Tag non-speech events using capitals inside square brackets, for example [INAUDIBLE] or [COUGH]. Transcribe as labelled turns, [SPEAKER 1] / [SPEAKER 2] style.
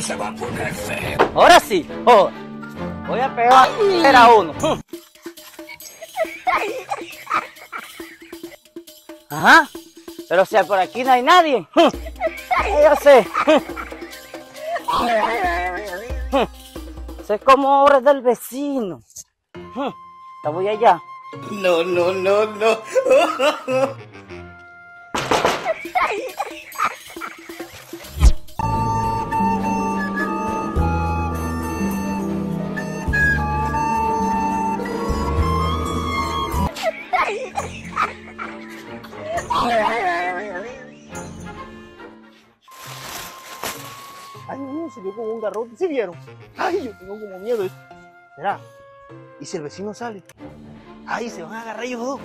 [SPEAKER 1] se va a poner feo.
[SPEAKER 2] Ahora sí, oh, voy a pegar a uno. Ajá, pero si por aquí no hay nadie. Yo sé. Sé como obra del vecino. La voy allá.
[SPEAKER 1] No, no, no, no. [LAUGHS]
[SPEAKER 3] Ay, no, se dio como un garrote, ¿sí vieron? Ay, yo tengo como miedo. ¿Será? ¿Y si el vecino sale? Ay, se van a agarrar ellos dos.